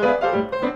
Música